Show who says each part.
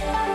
Speaker 1: Bye.